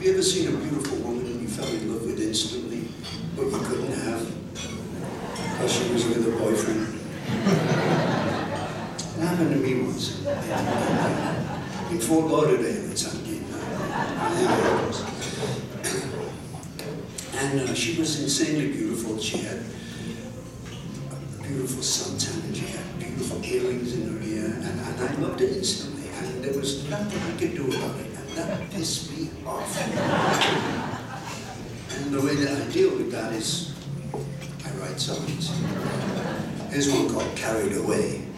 Have you ever seen a beautiful woman and you fell in love with instantly, but you couldn't have because she was with a boyfriend? It happened to me once. In Fort Lauderdale, it's happening now. And uh, she was insanely beautiful. She had beautiful suntan and she had beautiful earrings in her ear. And, and I loved it instantly. And there was nothing I could do about it. That pissed me off. And the way that I deal with that is I write songs. Here's one called Carried Away.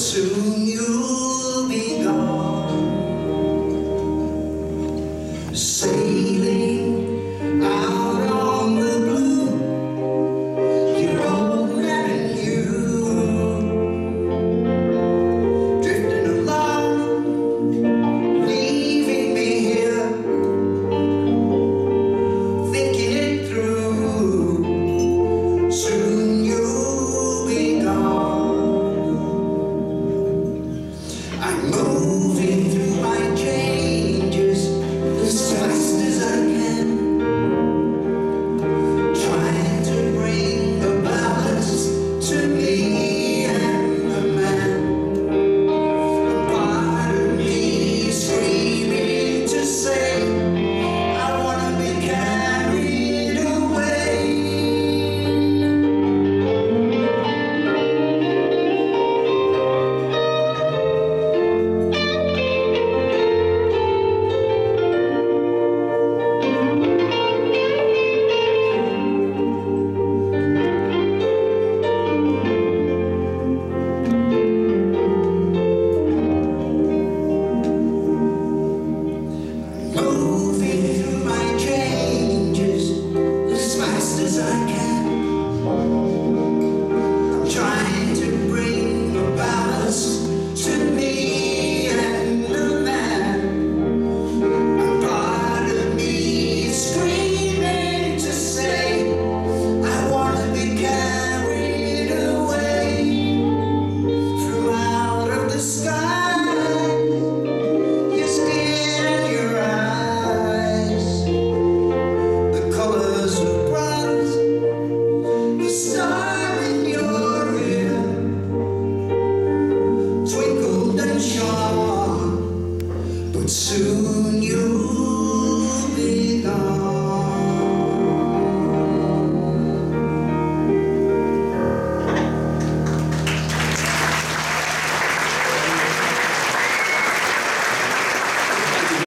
você